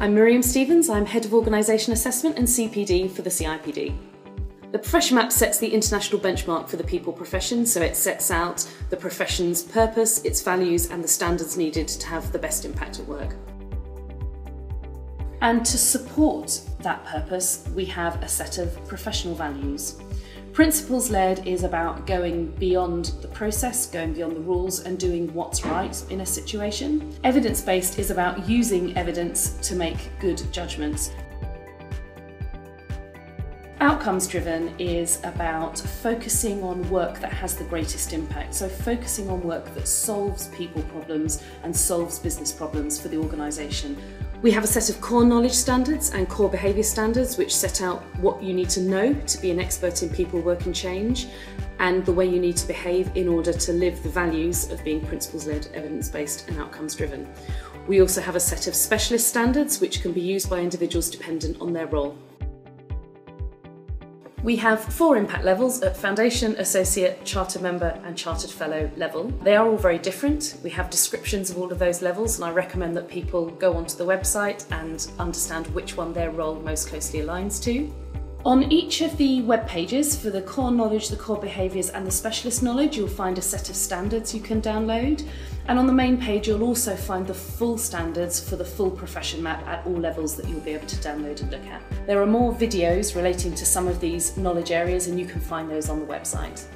I'm Miriam Stevens, I'm Head of Organisation Assessment and CPD for the CIPD. The Profession Map sets the international benchmark for the people profession, so it sets out the profession's purpose, its values, and the standards needed to have the best impact at work. And to support that purpose, we have a set of professional values. Principles led is about going beyond the process, going beyond the rules, and doing what's right in a situation. Evidence based is about using evidence to make good judgments. Outcomes driven is about focusing on work that has the greatest impact. So, focusing on work that solves people problems and solves business problems for the organisation. We have a set of core knowledge standards and core behaviour standards which set out what you need to know to be an expert in people, work and change and the way you need to behave in order to live the values of being principles led, evidence based, and outcomes driven. We also have a set of specialist standards which can be used by individuals dependent on their role. We have four impact levels at Foundation, Associate, Charter Member and Chartered Fellow level. They are all very different. We have descriptions of all of those levels and I recommend that people go onto the website and understand which one their role most closely aligns to. On each of the web pages for the core knowledge, the core behaviours and the specialist knowledge, you'll find a set of standards you can download. And on the main page, you'll also find the full standards for the full profession map at all levels that you'll be able to download and look at. There are more videos relating to some of these knowledge areas and you can find those on the website.